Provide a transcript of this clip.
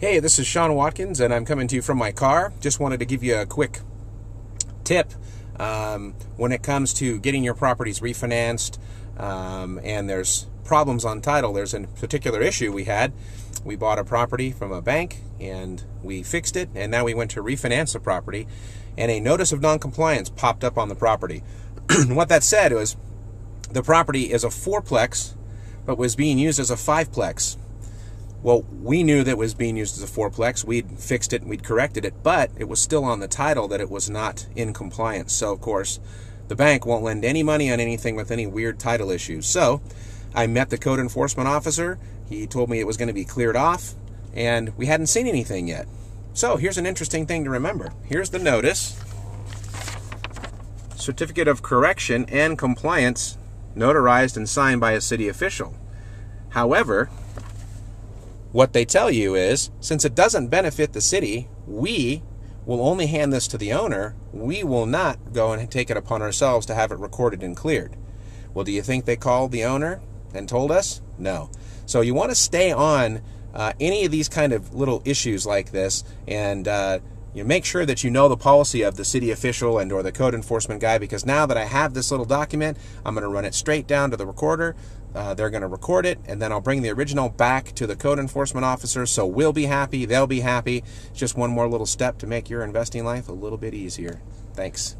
Hey, this is Sean Watkins, and I'm coming to you from my car. Just wanted to give you a quick tip um, when it comes to getting your properties refinanced um, and there's problems on title. There's a particular issue we had. We bought a property from a bank and we fixed it, and now we went to refinance the property, and a notice of noncompliance popped up on the property. what that said was the property is a fourplex, but was being used as a fiveplex. Well, we knew that was being used as a fourplex. We'd fixed it and we'd corrected it, but it was still on the title that it was not in compliance. So, of course, the bank won't lend any money on anything with any weird title issues. So, I met the code enforcement officer. He told me it was going to be cleared off, and we hadn't seen anything yet. So, here's an interesting thing to remember. Here's the notice Certificate of Correction and Compliance, notarized and signed by a city official. However, what they tell you is since it doesn't benefit the city, we will only hand this to the owner. We will not go and take it upon ourselves to have it recorded and cleared. Well, do you think they called the owner and told us? No. So you want to stay on uh, any of these kind of little issues like this and uh, you make sure that you know the policy of the city official and or the code enforcement guy because now that I have this little document, I'm going to run it straight down to the recorder. Uh, they're going to record it, and then I'll bring the original back to the code enforcement officer. So we'll be happy, they'll be happy. Just one more little step to make your investing life a little bit easier. Thanks.